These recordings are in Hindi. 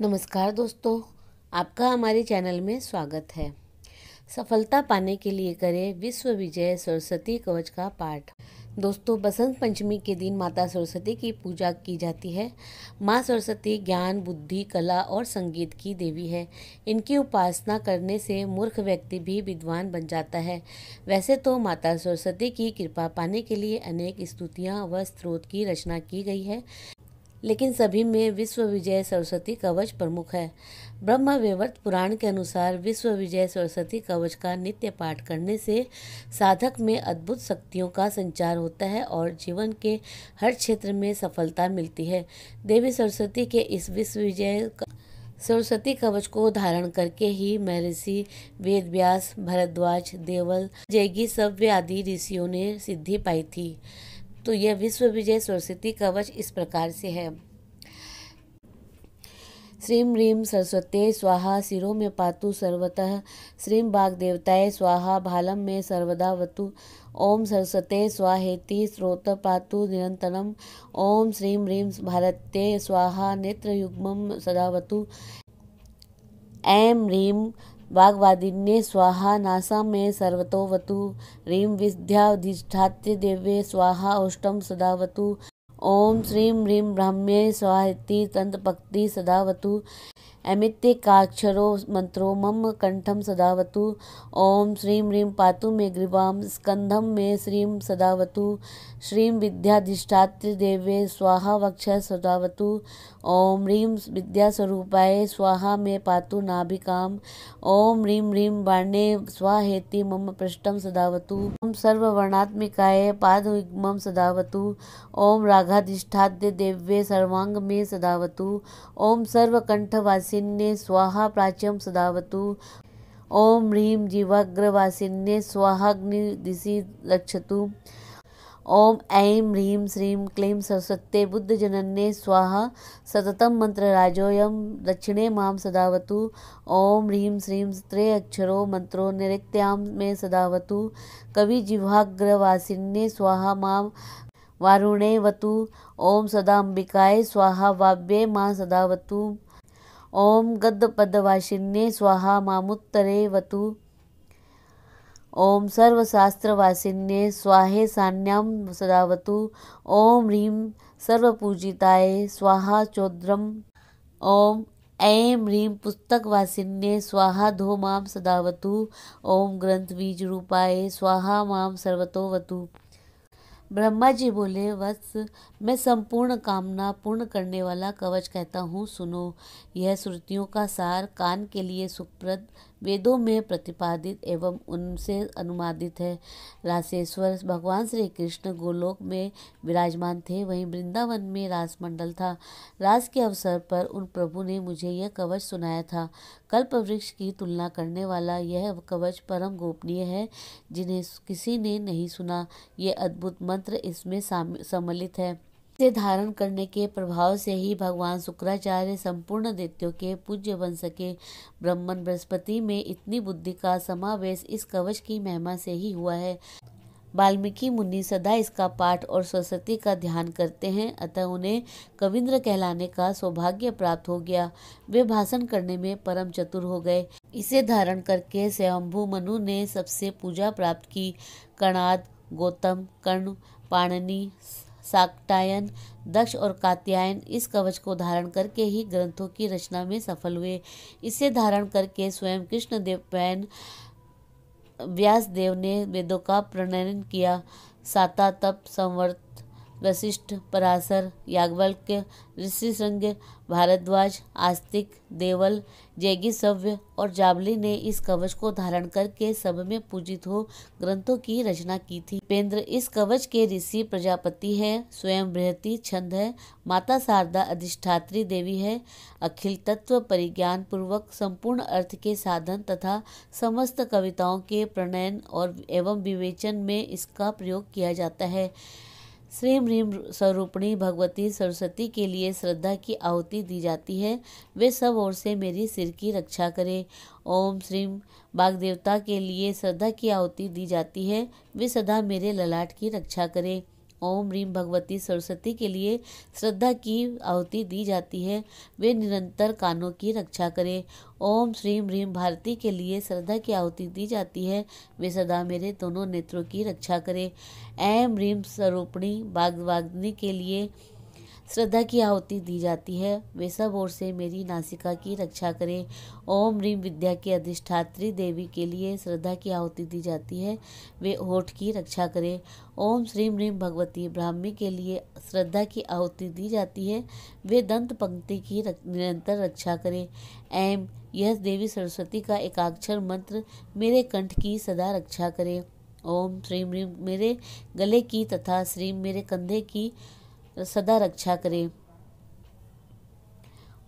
नमस्कार दोस्तों, आपका हमारे चैनल में स्वागत है। सफलता पाने के लिए करें विश्व विजय सरस्वती कवच का पाठ। दोस्तों, बसंत पंचमी के दिन माता सरस्वती की पूजा की जाती है। माँ सरस्वती ज्ञान, बुद्धि, कला और संगीत की देवी है। इनकी उपासना करने से मूर्ख व्यक्ति भी विद्वान बन जाता है। वैसे तो माता सरस्वती की कृपा पाने के लिए अनेक स्तुतियाँ व स्त्रोत की रचना की गई है। लेकिन सभी में विश्व विजय सरस्वती कवच प्रमुख है। ब्रह्म वेवर्त पुराण के अनुसार विश्व विजय सरस्वती कवच का नित्य पाठ करने से साधक में अद्भुत शक्तियों का संचार होता है और जीवन के हर क्षेत्र में सफलता मिलती है। देवी सरस्वती के इस विश्व विजय सरस्वती कवच को धारण करके ही महर्षि वेद व्यास भरद्वाज, देवल जैगी सव्य आदि ऋषियों ने सिद्धि पाई थी। तो यह विश्व विजय सरस्वती कवच इस प्रकार से है। श्रीम ह्रीम सरस्वती स्वाहा सिरों में पातु सर्वतः। श्रीम बाग देवताए स्वाहा, भालम में सर्वदा वतु। ओम सरस्वते स्वाहेति स्रोत पातु निरंतरम। ओम श्रीम ह्रीम भारते स्वाहा नेत्र युग्म सदावतु ऐं ह्रीं वाग्वादिन्ये स्वाहा नासा में सर्वतोवतु ह्रीं विद्याधिष्ठात्य देवे स्वाहा औष्टम सदावतु ओम श्रीं ह्रीं ब्राह्म्ये स्वाहेति तंतपक्ति सदावतु अमित्येकाक्षरो मंत्रो मम कंठम सदावतु। ओम श्रीं ह्रीं पातु मे ग्रीवाम स्कंधम मे श्रीं सदावतु। श्रीं विद्याधिष्ठात्र देवे स्वाहा वक्ष सदावतु। ओम ह्रीं विद्यास्वरूपाय स्वाहा मे पातु नाभिकाम ओम ह्रीं ह्रीं बाणे स्वाहेति मम पृष्ठम सदावतु। ओम सर्ववर्णात्मिकाय पादयुग्मम सदावतु। ओम राघाधिष्ठाद्य सर्वांग मे सदावतु। ओम सर्वकंठवासी वासिन्ये स्वाहा प्राच्यम सदावतु। ओम ह्रीं जीवाग्रवासिन्ये स्वाहाग्निदिशि लक्षतु। ओम ऐं ह्रीं श्रीं क्लीं सरस्वत्ये बुद्धजनन्ये स्वाहा सततं मंत्रराजोऽयं दक्षिणे माँ सदावतु। ओम ह्रीं श्रीं त्रे अक्षरो मंत्रो निरिक्त्यां मे सदावतु। कविजिह्वाग्रवासिन्ये स्वाहा माँ वारुणे वतु ओम सदाबिकाय स्वाहा वाव्ये माँ सदावतु। ओम गद्दपदवासिन्ये स्वाहा मामुत्तरे वतु ओम सर्वशास्त्रवासिन्ये स्वाहे सान्याम सदावतु। ओम ह्रीं सर्वपूजिताय स्वाहा चौद्रम। ओम ऐं ह्रीं पुस्तकवासिन्ये स्वाहा धो माम सदावतु। ओम ग्रंथ बीज रूपाय स्वाहा माम सर्वतोवतु। ब्रह्मा जी बोले, वत्स, मैं संपूर्ण कामना पूर्ण करने वाला कवच कहता हूँ, सुनो। यह श्रुतियों का सार कान के लिए सुप्रद वेदों में प्रतिपादित एवं उनसे अनुमादित है। रासेश्वर भगवान श्री कृष्ण गोलोक में विराजमान थे, वहीं वृंदावन में रासमंडल था। रास के अवसर पर उन प्रभु ने मुझे यह कवच सुनाया था। कल्प वृक्ष की तुलना करने वाला यह कवच परम गोपनीय है, जिन्हें किसी ने नहीं सुना। ये अद्भुत मंत्र इसमें सम्मिलित है। इसे धारण करने के प्रभाव से ही भगवान शुक्राचार्य संपूर्ण दैत्यों के पूज्य बन सके। ब्रह्मन बृहस्पति में इतनी बुद्धि का समावेश इस कवच की महिमा से ही हुआ है। वाल्मीकि मुनि सदा इसका पाठ और सरस्वती का ध्यान करते हैं, अतः उन्हें कविंद्र कहलाने का सौभाग्य प्राप्त हो गया। वे भाषण करने में परम चतुर हो गए। इसे धारण करके स्वयंभू मनु ने सबसे पूजा प्राप्त की। कणाद, गौतम, कर्ण, पाणनी साक्टायन दक्ष और कात्यायन इस कवच को धारण करके ही ग्रंथों की रचना में सफल हुए। इसे धारण करके स्वयं कृष्ण देवपैन व्यास देव ने वेदों का प्रणयन किया। साता तप संवर्त वशिष्ठ, पराशर, याज्ञवल्क्य ऋषिशृंग भारद्वाज, आस्तिक, देवल जैगी सव्य और जाबली ने इस कवच को धारण करके सब में पूजित हो ग्रंथों की रचना की थी। पेंद्र, इस कवच के ऋषि प्रजापति है, स्वयं बृहति, छंद है, माता शारदा अधिष्ठात्री देवी है, अखिल तत्व परिज्ञान पूर्वक संपूर्ण अर्थ के साधन तथा समस्त कविताओं के प्रणयन और एवं विवेचन में इसका प्रयोग किया जाता है। श्री ह्रीम स्वरूपणी भगवती सरस्वती के लिए श्रद्धा की आहुति दी जाती है। वे सब ओर से मेरी सिर की रक्षा करें। ओम श्री बाग देवता के लिए श्रद्धा की आहुति दी जाती है। वे सदा मेरे ललाट की रक्षा करें। ओम रीम भगवती सरस्वती के लिए श्रद्धा की आहुति दी जाती है। वे निरंतर कानों की रक्षा करें। ओम श्रीम रीम भारती के लिए श्रद्धा की आहुति दी जाती है। वे सदा मेरे दोनों नेत्रों की रक्षा करें। ऐम रीम स्वरूपणी बाग्वाग्नि के लिए श्रद्धा की आहुति दी जाती है। वे सब ओर से मेरी नासिका की रक्षा करें। ओम रीम विद्या की अधिष्ठात्री देवी के लिए श्रद्धा की आहुति दी जाती है। वे होठ की रक्षा करें। ओम श्रीम रीम भगवती ब्राह्मी के लिए श्रद्धा की आहुति दी जाती है। वे दंत पंक्ति की रक, निरंतर रक्षा करें। एम यह देवी सरस्वती का एकाक्षर मंत्र मेरे कंठ की सदा रक्षा करे। ओम श्रीम रीम मेरे गले की तथा श्रीम मेरे कंधे की सदा रक्षा करें।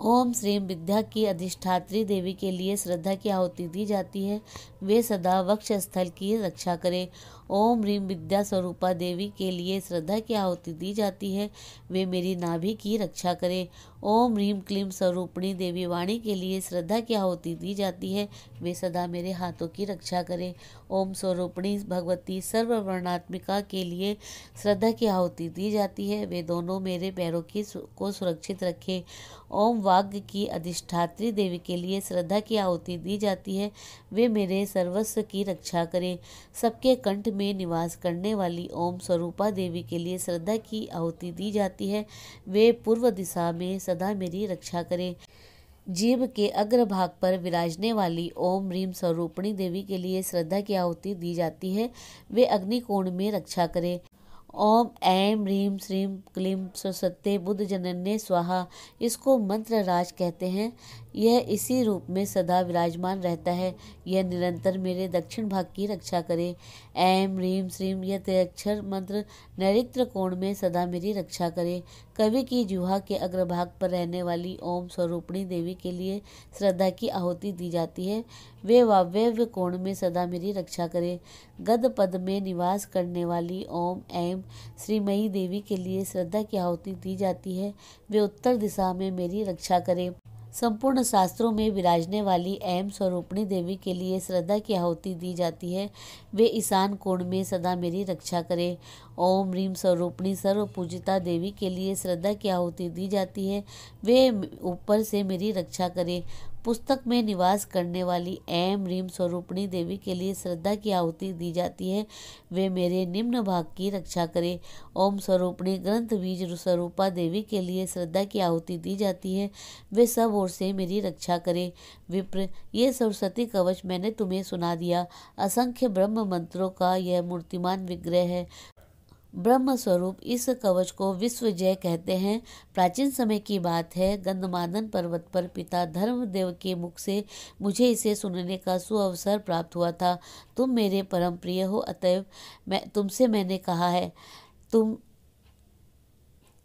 ओम श्रीम विद्या की अधिष्ठात्री देवी के लिए श्रद्धा की आहुति दी जाती है। वे सदा वक्ष स्थल की रक्षा करे। ओम रीम विद्या स्वरूपा देवी के लिए श्रद्धा की आहुति दी जाती है। वे मेरी नाभि की रक्षा करें। ओम रीम क्लीम स्वरूपणी देवी वाणी के लिए श्रद्धा की आहुति दी जाती है। वे सदा मेरे हाथों की रक्षा करें। ओम स्वरूपणी भगवती सर्ववर्णात्मिका के लिए श्रद्धा की आहुति दी जाती है। वे दोनों मेरे पैरों की को सुरक्षित रखें। ओम वाग्य की अधिष्ठात्री देवी के लिए श्रद्धा की आहुति दी जाती है। वे मेरे सर्वस्व की रक्षा करें। सबके कंठ में निवास करने वाली ओम स्वरूपा देवी के लिए श्रद्धा की आहुति दी जाती है। वे पूर्व दिशा में सदा मेरी रक्षा करें। जीव के अग्रभाग पर विराजने वाली ओम रीम स्वरूपणी देवी के लिए श्रद्धा की आहुति दी जाती है। वे अग्निकोण में रक्षा करे। ओम ऐम ह्रीम श्रीम क्लीम सरस्वती बुद्ध जनन्य स्वाहा। इसको मंत्र राज कहते हैं। यह इसी रूप में सदा विराजमान रहता है। यह निरंतर मेरे दक्षिण भाग की रक्षा करे। ऐम ह्रीम श्रीम यह त्रिअक्षर मंत्र नैरित्र कोण में सदा मेरी रक्षा करे। कवि की जुहा के अग्रभाग पर रहने वाली ओम स्वरूपणी देवी के लिए श्रद्धा की आहुति दी जाती है। वे वाव्यव्य कोण में सदा मेरी रक्षा करे। गद पद में निवास करने वाली ओम एम श्रीमयी देवी के लिए श्रद्धा की आहुति दी जाती है, वे उत्तर दिशा में मेरी रक्षा करे। संपूर्ण शास्त्रों में विराजने एम एम स्वरूपणी देवी के लिए श्रद्धा की आहुति दी जाती है, वे ईशान कोण में सदा मेरी रक्षा करें। ओम रीम स्वरूपणी सर्व पूजिता देवी के लिए श्रद्धा की आहुति दी जाती है, वे ऊपर से मेरी रक्षा करे। पुस्तक में निवास करने वाली एम. रीम स्वरूपणी देवी के लिए श्रद्धा की आहुति दी जाती है। वे मेरे निम्न भाग की रक्षा करे। ओम स्वरूपणी ग्रंथ बीज स्वरूपा देवी के लिए श्रद्धा की आहुति दी जाती है। वे सब ओर से मेरी रक्षा करे। विप्र, ये सरस्वती कवच मैंने तुम्हें सुना दिया। असंख्य ब्रह्म मंत्रों का यह मूर्तिमान विग्रह है। ब्रह्म स्वरूप इस कवच को विश्व जय कहते हैं। प्राचीन समय की बात है। गंधमादन पर्वत पर पिता धर्मदेव के मुख से मुझे इसे सुनने का सुअवसर प्राप्त हुआ था। तुम मेरे परम प्रिय हो, अतएव मैं तुमसे मैंने कहा है। तुम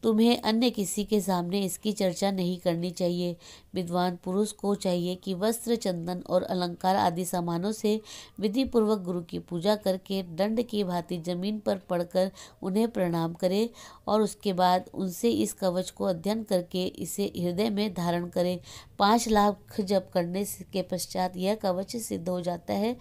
तुम्हें अन्य किसी के सामने इसकी चर्चा नहीं करनी चाहिए। विद्वान पुरुष को चाहिए कि वस्त्र, चंदन और अलंकार आदि सामानों से विधि पूर्वक गुरु की पूजा करके दंड की भांति ज़मीन पर पड़कर उन्हें प्रणाम करे और उसके बाद उनसे इस कवच को अध्ययन करके इसे हृदय में धारण करे। पाँच लाख जप करने के पश्चात यह कवच सिद्ध हो जाता है।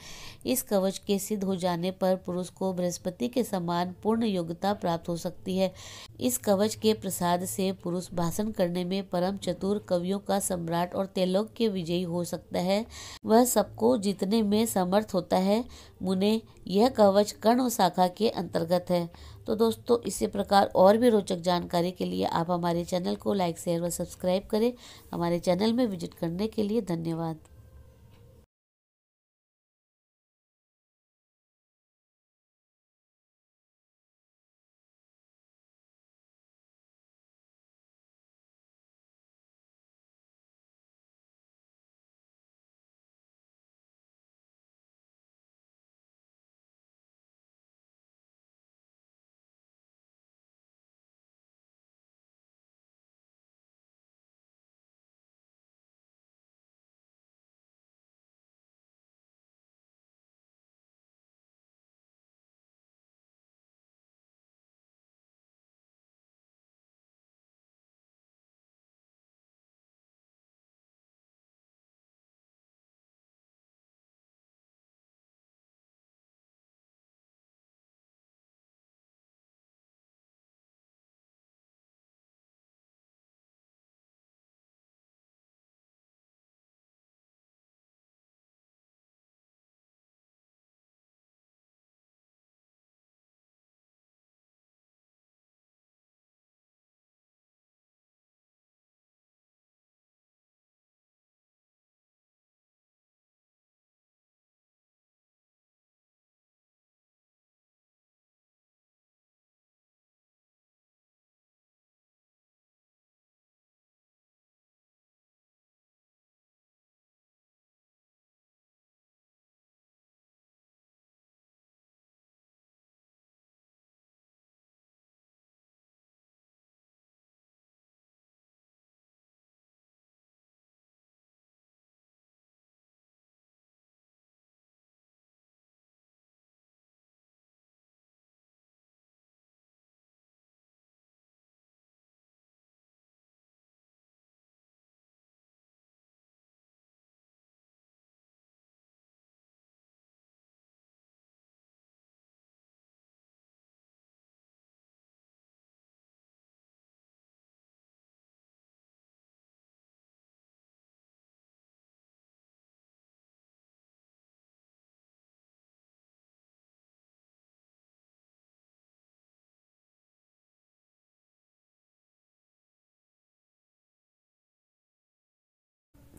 इस कवच के सिद्ध हो जाने पर पुरुष को बृहस्पति के समान पूर्ण योग्यता प्राप्त हो सकती है। इस कवच के प्रसाद से पुरुष भाषण करने में परम चतुर कवियों का सम्राट और तेलोक के विजयी हो सकता है। वह सबको जीतने में समर्थ होता है। मुने, यह कवच कर्ण शाखा के अंतर्गत है। तो दोस्तों, इसी प्रकार और भी रोचक जानकारी के लिए आप हमारे चैनल को लाइक, शेयर व सब्सक्राइब करें। हमारे चैनल में विज़िट करने के लिए धन्यवाद।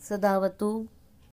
सदावतु।